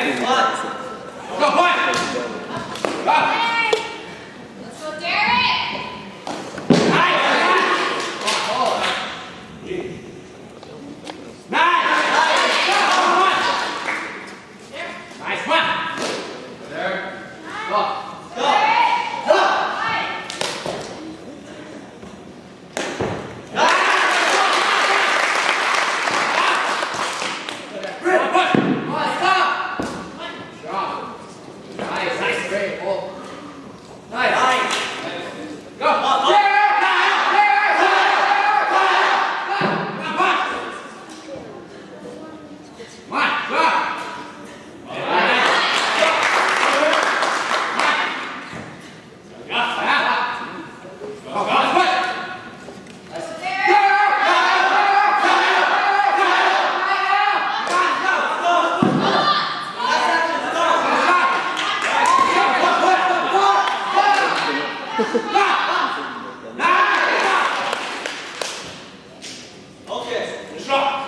Hey, one. Go, one. Go. Go! Go! Nice! Okay, stop.